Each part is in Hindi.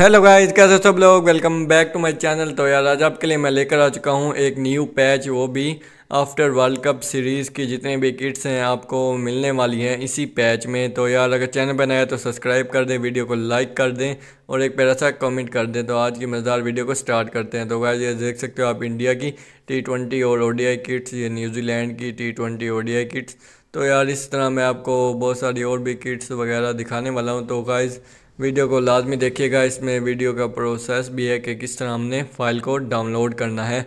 हेलो गाइस कैसे सब लोग? Welcome back to my channel तो यार, आज आपके लिए मैं लेकर आ चुका हूँ एक न्यू पैच वो भी आफ्टर वर्ल्ड कप सीरीज़ की जितने भी किट्स हैं आपको मिलने वाली हैं इसी पैच में। तो यार, अगर चैनल पर नया तो सब्सक्राइब कर दें वीडियो को लाइक कर दें और एक प्यारा सा कमेंट कर दें। तो आज की मज़ेदार वीडियो को स्टार्ट करते हैं। तो गाइस ये देख सकते हो आप इंडिया की टी ट्वेंटी और ओडीआई किट्स ये न्यूजीलैंड की टी ट्वेंटी ओ किट्स तो यार, इस तरह मैं आपको बहुत सारी और भी किट्स वगैरह दिखाने वाला हूँ। तो गाइज़ वीडियो को लाजमी देखिएगा। इसमें वीडियो का प्रोसेस भी है कि किस तरह हमने फ़ाइल को डाउनलोड करना है।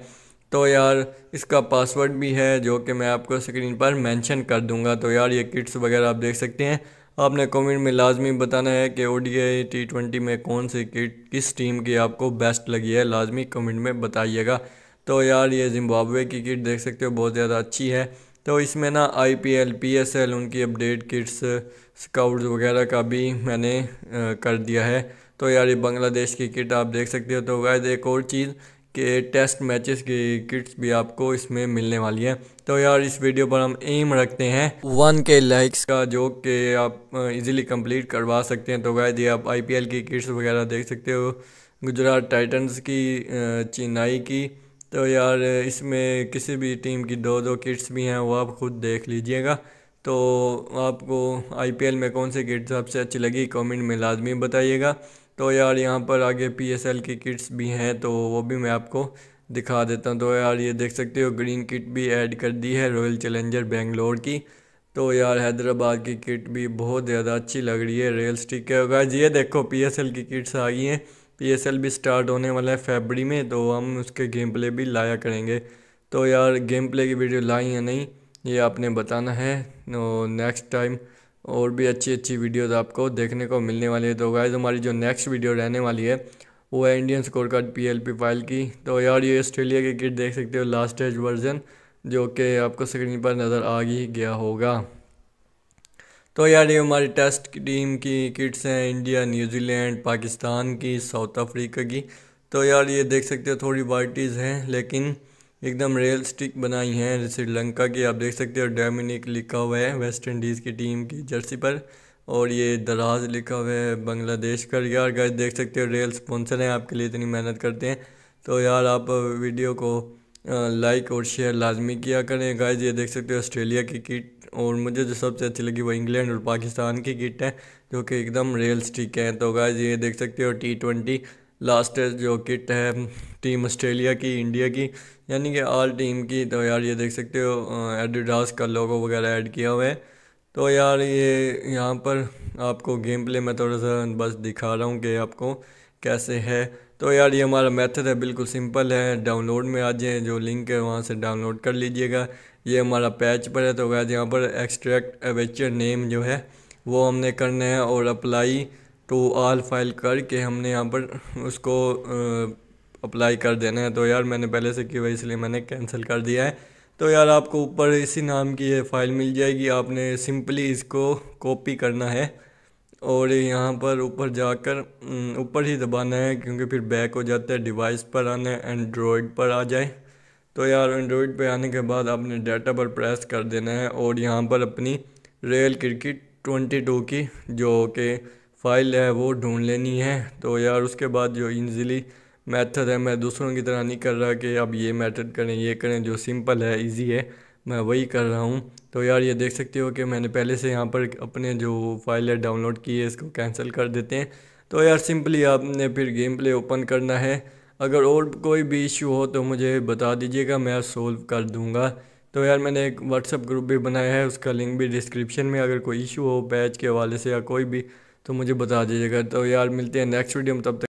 तो यार, इसका पासवर्ड भी है जो कि मैं आपको स्क्रीन पर मेंशन कर दूँगा। तो यार, ये किट्स वगैरह आप देख सकते हैं। आपने कमेंट में लाजमी बताना है कि ओ डी टी ट्वेंटी में कौन सी किट किस टीम की आपको बेस्ट लगी है। लाजमी कमेंट में बताइएगा। तो यार, ये जिम्बाब्वे की किट देख सकते हो, बहुत ज़्यादा अच्छी है। तो इसमें ना I P L P S L उनकी अपडेट किट्स स्काउट्स वगैरह का भी मैंने कर दिया है। तो यार ये बांग्लादेश की किट आप देख सकते हो। तो वैसे एक और चीज़ कि टेस्ट मैचेस की किट्स भी आपको इसमें मिलने वाली है। तो यार इस वीडियो पर हम एम रखते हैं। वन के लाइक्स का जो कि आप इजीली कंप्लीट करवा सकते हैं। तो वैसे आप आईपीएल की किट्स वगैरह देख सकते हो। गुजरात टाइटन्स की चेन्नई की। तो यार, इसमें किसी भी टीम की दो दो किट्स भी हैं, वो आप खुद देख लीजिएगा। तो आपको आईपीएल में कौन सी किट सबसे अच्छी लगी, कमेंट में लाजमी बताइएगा। तो यार, यहाँ पर आगे पीएसएल की किट्स भी हैं तो वो भी मैं आपको दिखा देता हूँ। तो यार, ये देख सकते हो, ग्रीन किट भी ऐड कर दी है रॉयल चैलेंजर बेंगलोर की। तो यार, हैदराबाद की किट भी बहुत ज़्यादा अच्छी लग रही है रेल स्टिक है ये देखो, पीएसएल की किट्स आ गई हैं। पीएसएल भी स्टार्ट होने वाला है फेबरी में तो हम उसके गेम प्ले भी लाया करेंगे। तो यार गेम प्ले की वीडियो लाई या नहीं, ये आपने बताना है। तो नेक्स्ट टाइम और भी अच्छी अच्छी वीडियोस आपको देखने को मिलने वाली है। तो गाइज़ हमारी जो नेक्स्ट वीडियो रहने वाली है, वो है इंडियन स्कोर कार्ड पी फ़ाइल की। तो यार, ये ऑस्ट्रेलिया की किट देख सकते हो लास्ट एज वर्जन जो कि आपको स्क्रीन पर नज़र आ ही गया होगा। तो यार ये हमारी टेस्ट की टीम की किट्स हैं, इंडिया, न्यूजीलैंड, पाकिस्तान की, साउथ अफ्रीका की। तो यार ये देख सकते हो थोड़ी वाइटीज़ हैं, लेकिन एकदम रियल स्टिक बनाई हैं श्रीलंका की। आप देख सकते हो डोमिनिक लिखा हुआ है वेस्ट इंडीज़ की टीम की जर्सी पर। और ये दराज लिखा हुआ है बांग्लादेश का। यार गाइस देख सकते हो रियल स्पॉन्सर हैं, आपके लिए इतनी मेहनत करते हैं। तो यार आप वीडियो को लाइक और शेयर लाजमी किया करें। गाइस ये देख सकते हो ऑस्ट्रेलिया की किट और मुझे जो सबसे अच्छी लगी वो इंग्लैंड और पाकिस्तान की किट है, जो कि एकदम रियल स्टिक है। तो गाइस ये देख सकते हो टी ट्वेंटी लास्ट जो किट है टीम ऑस्ट्रेलिया की इंडिया की, यानी कि ऑल टीम की। तो यार ये देख सकते हो एडिडास का लोगो वगैरह ऐड किया हुआ है। तो यार ये, यहाँ पर आपको गेम प्ले में थोड़ा सा बस दिखा रहा हूँ कि आपको कैसे है। तो यार ये हमारा मेथड है, बिल्कुल सिंपल है। डाउनलोड में आ जाए जो लिंक है वहाँ से डाउनलोड कर लीजिएगा। ये हमारा पैच पर है तो वैसे यहाँ पर एक्सट्रैक्ट एवेचर नेम जो है, वो हमने करना है और अप्लाई टू ऑल फ़ाइल करके हमने यहाँ पर उसको अप्लाई कर देना है। तो यार मैंने पहले से किया इसलिए मैंने कैंसिल कर दिया है। तो यार आपको ऊपर इसी नाम की ये फ़ाइल मिल जाएगी। आपने सिंपली इसको कॉपी करना है। और यहाँ पर ऊपर जाकर ऊपर ही दबाना है क्योंकि फिर बैक हो जाता है डिवाइस पर आना है एंड्रॉयड पर आ जाए। तो यार एंड्रॉयड पे आने के बाद आपने डाटा पर प्रेस कर देना है और यहाँ पर अपनी रियल क्रिकेट ट्वेंटी टू की जो कि फ़ाइल है वो ढूंढ लेनी है। तो यार उसके बाद जो ईज़िली मेथड है, मैं दूसरों की तरह नहीं कर रहा कि अब ये मेथड करें, ये करें, जो सिंपल है इजी है। मैं वही कर रहा हूँ। तो यार ये देख सकते हो कि मैंने पहले से यहाँ पर अपने जो फ़ाइल है डाउनलोड की है, इसको कैंसिल कर देते हैं। तो यार सिंपली आपने फिर गेम प्ले ओपन करना है। अगर और कोई भी इशू हो तो मुझे बता दीजिएगा, मैं सोल्व कर दूँगा। तो यार मैंने एक व्हाट्सअप ग्रुप भी बनाया है, उसका लिंक भी डिस्क्रिप्शन में अगर कोई इशू हो पैच के हवाले से या कोई भी तो मुझे बता दीजिएगा। तो यार मिलते हैं नेक्स्ट वीडियो में, तब तक